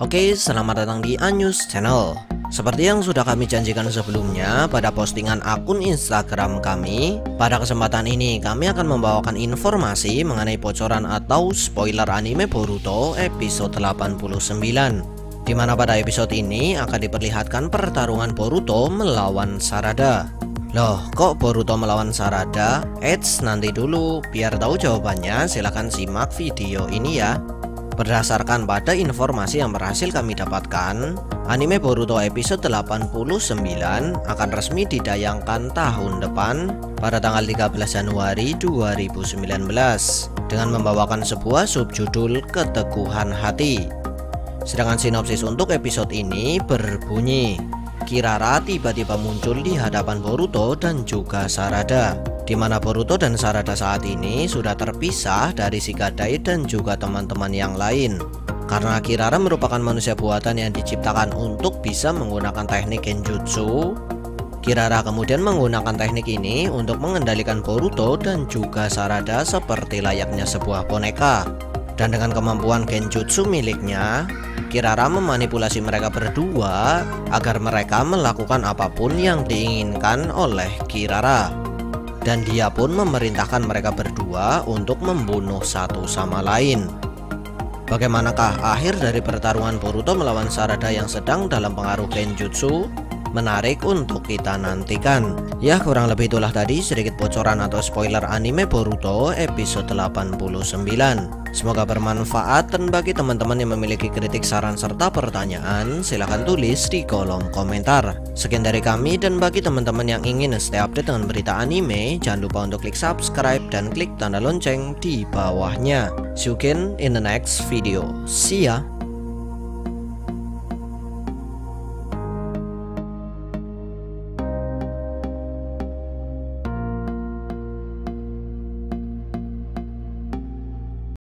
Oke, selamat datang di Anyus Channel. Seperti yang sudah kami janjikan sebelumnya pada postingan akun Instagram kami, pada kesempatan ini kami akan membawakan informasi mengenai bocoran atau spoiler anime Boruto episode 89. Di mana pada episode ini akan diperlihatkan pertarungan Boruto melawan Sarada. Loh, kok Boruto melawan Sarada? Eits, nanti dulu. Biar tahu jawabannya, silahkan simak video ini ya. Berdasarkan pada informasi yang berhasil kami dapatkan, anime Boruto episode 89 akan resmi didayangkan tahun depan pada tanggal 13 Januari 2019 dengan membawakan sebuah subjudul Keteguhan Hati. Sedangkan sinopsis untuk episode ini berbunyi, Kirara tiba-tiba muncul di hadapan Boruto dan juga Sarada di mana Boruto dan Sarada saat ini sudah terpisah dari Shigadai dan juga teman-teman yang lain. Karena Kirara merupakan manusia buatan yang diciptakan untuk bisa menggunakan teknik Genjutsu, Kirara kemudian menggunakan teknik ini untuk mengendalikan Boruto dan juga Sarada seperti layaknya sebuah boneka. Dan dengan kemampuan Genjutsu miliknya, Kirara memanipulasi mereka berdua agar mereka melakukan apa pun yang diinginkan oleh Kirara dan dia pun memerintahkan mereka berdua untuk membunuh satu sama lain. Bagaimanakah akhir dari pertarungan Boruto melawan Sarada yang sedang dalam pengaruh Genjutsu? Menarik untuk kita nantikan. Ya kurang lebih itulah tadi sedikit bocoran atau spoiler anime Boruto episode 89. Semoga bermanfaat dan bagi teman-teman yang memiliki kritik saran serta pertanyaan silahkan tulis di kolom komentar Sekian dari kami dan bagi teman-teman yang ingin stay update dengan berita anime Jangan lupa untuk klik subscribe dan klik tanda lonceng di bawahnya See you again in the next video See ya